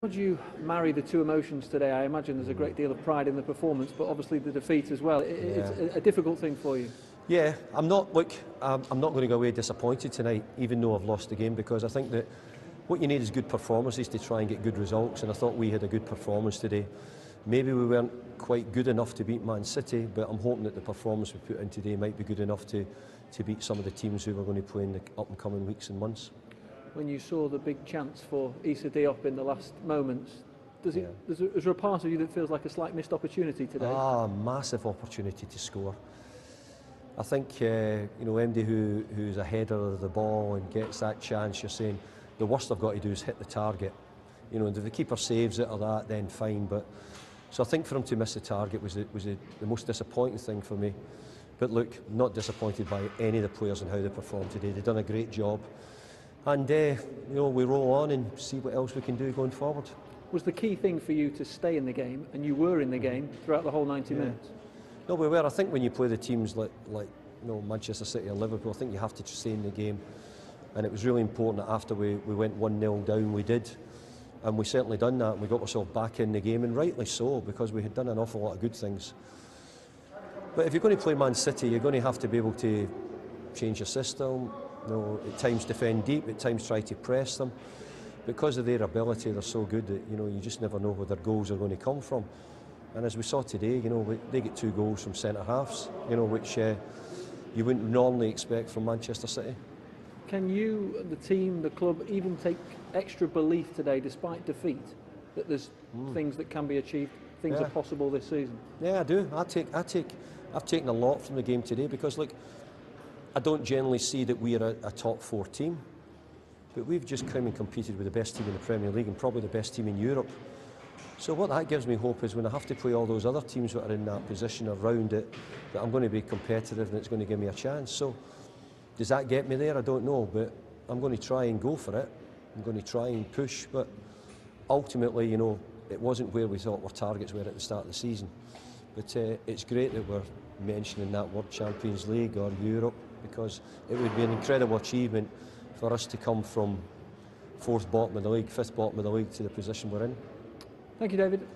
How Would you marry the two emotions today? I imagine there's a great deal of pride in the performance, but obviously the defeat as well. It's yeah. a, difficult thing for you. Yeah, I'm not. Look, I'm, I'm not going to go away disappointed tonight, even though I've lost the game, because I think that what you need is good performances to try and get good results. And I thought we had a good performance today. Maybe we weren't quite good enough to beat Man City, but I'm hoping that the performance we put in today might be good enough to, to beat some of the teams who we're going to play in the up and coming weeks and months. When you saw the big chance for Issa Diop in the last moments, does it, Yeah. is, there, is there a part of you that feels like a slight missed opportunity today? Ah, massive opportunity to score. I think uh, you know MD who who's a header of the ball and gets that chance. You're saying the worst I've got to do is hit the target. You know, and if the keeper saves it or that, then fine. But so I think for him to miss the target was the, was the, the most disappointing thing for me. But look, not disappointed by any of the players and how they performed today. They've done a great job, and uh, you know we roll on and see what else we can do going forward. Was the key thing for you to stay in the game, and you were in the game throughout the whole 90 Yeah. minutes? No, we were. I think when you play the teams like, like you know, Manchester City or Liverpool, I think you have to stay in the game. And it was really important that after we, we went 1 0 down, we did. And we certainly done that. And we got ourselves back in the game, and rightly so, because we had done an awful lot of good things. But if you're going to play Man City, you're going to have to be able to change your system. You know, at times defend deep, at times try to press them. Because of their ability, they're so good that you know you just never know where their goals are going to come from. And as we saw today, you know, they get two goals from centre halves, you know, which uh, you wouldn't normally expect from Manchester City. Can you, the team, the club, even take extra belief today, despite defeat, that there's things that can be achieved, things. Yeah. are possible this season? Yeah, I do. I take, I take, I've taken a lot from the game today because, look, I don't generally see that we are a, a top four team, but we've just come and competed with the best team in the Premier League and probably the best team in Europe. So what that gives me hope is when I have to play all those other teams that are in that position around it, that I'm going to be competitive and it's going to give me a chance. So does that get me there? I don't know, but I'm going to try and go for it. I'm going to try and push, but ultimately, you know, it wasn't where we thought our targets were at the start of the season. But uh, it's great that we're mentioning that word Champions League or Europe because it would be an incredible achievement for us to come from fourth bottom of the league, fifth bottom of the league to the position we're in. Thank you, David.